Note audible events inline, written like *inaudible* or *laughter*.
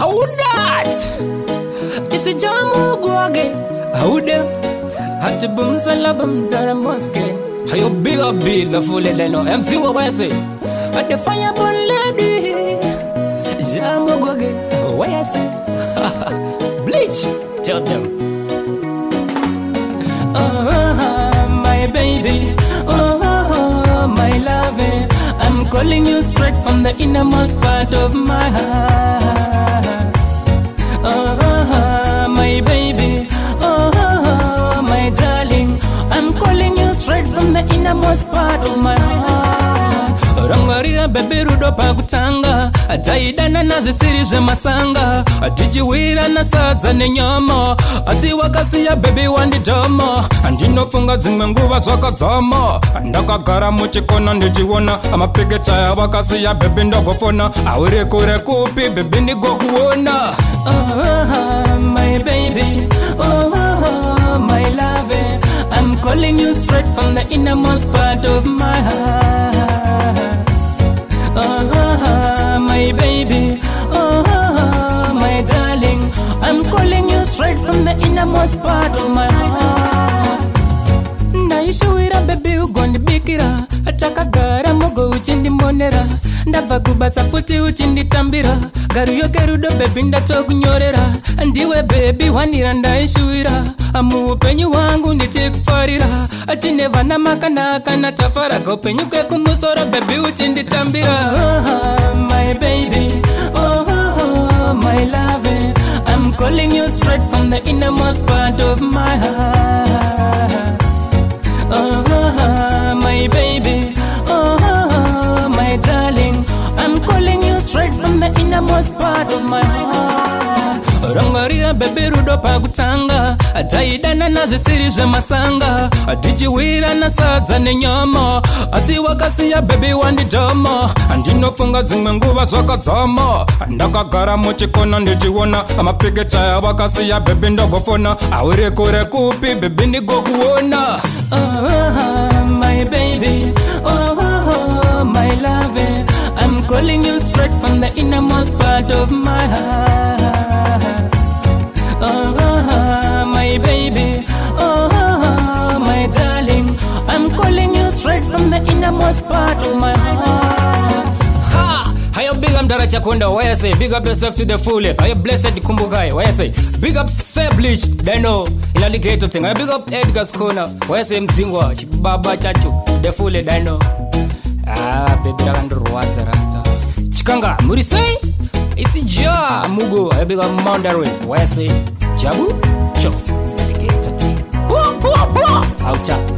Haudat isijamu oh, gwage haude hatibum salabum taramoske hayo biga bi la fule leno MC what I say? at the fire bon lady. Jamu oh, I say? *laughs* bleach tell them. Oh my baby. Oh my love I'm calling you straight from the innermost part of my heart. Innermost part of my heart. rangarira bebi rudo pakutanga taidana nazvisiri zvemasanga tichiwira nasadza nenyama asi wakasiya bebi wandidhama ndinofunga dzimwe nguva zvakadzama ndakagara muchikona ndichiona. Mapikechaya vakasiya bebi ndogofona. Auri kure kupi bebi ndigokuona oh, my baby. Oh, my love, I'm calling you straight from the innermost part of my heart. Oh, my baby, oh, my darling, I'm calling you straight from the innermost part of my heart. ndaishuwira bebi ugondibikira takagara mogo uchindimonera ndabva kubasa futi uchinditambira garu yoke rudo bebi ndatokunyorera. Ndiwe bebi wanira ndaishuwira. Muupenyu hwangu ndichikufarira tine vana makanaka natafaraga upenyu kwekumusoro bebi uchinditambira oh, my baby. Oh, my love, I'm calling you straight from the innermost part of my heart. Innermost part of my heart. rangarira bebi rudo pakutanga taidana nazvisiri zvemasanga tichiwira nasadza nenyama asi wakasiya bebi wandidhama ndinofunga dzimwe nguva zvakadzama ndakagara muchikona ndichiona mapikechaya vakasiya bebi ndogofona. Auri kure kupi bebi ndigokuona. Oh, my calling you straight from the innermost part of my heart. Oh, my baby. Oh, my darling, I'm calling you straight from the innermost part of my heart. Ha! Hayo big up Daracha Chakonda, why I say big up yourself to the fullest. Hayo blessed Kumbugai, why I say big up Sablish Deno, in alligator Ting. Hayo big up Edgar's Corner, why I say Mzingwa, Baba Chachu, the fullest Dino. Ah, baby, ndakandorwadza rasta. Chikanga, muri sei? It's Ja Mugo, up Mandarin, why I say Jabu Chokes, alligator thing. Outa.